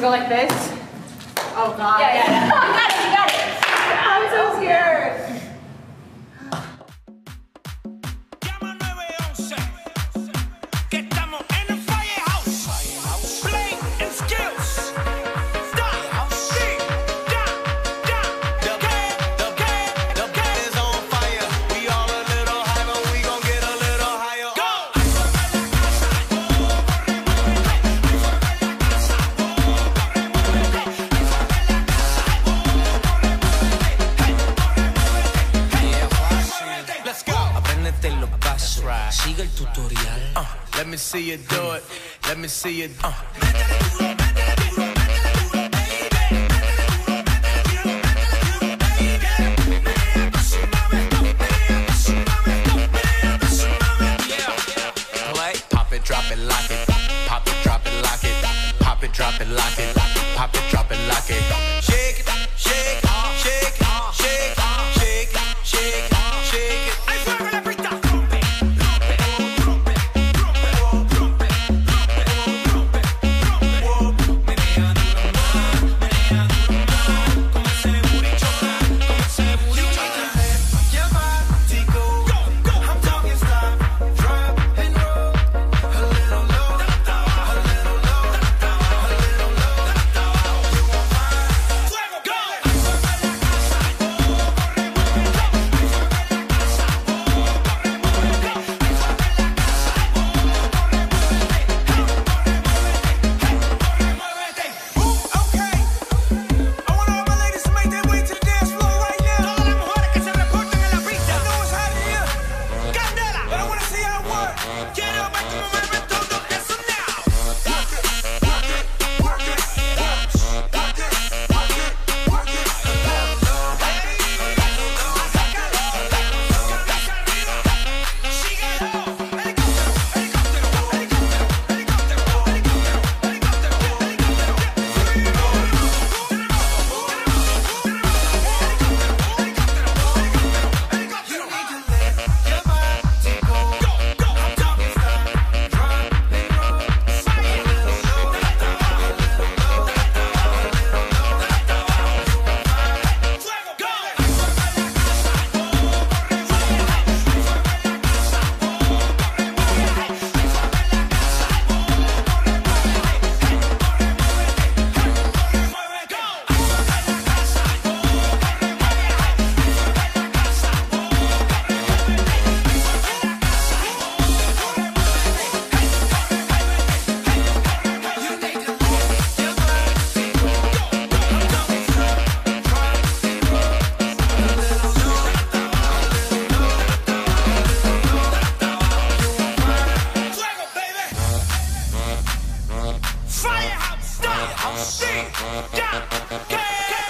go like this. Oh god. Yeah, yeah. sigue el tutorial. Uh, let me see you do it. Let me see you. Uh. Drop it, lock it, pop it, drop it, lock it, pop it, drop it, lock it. she got.